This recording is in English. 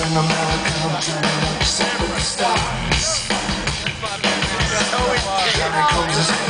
turn my mind, come to the seven stars. Here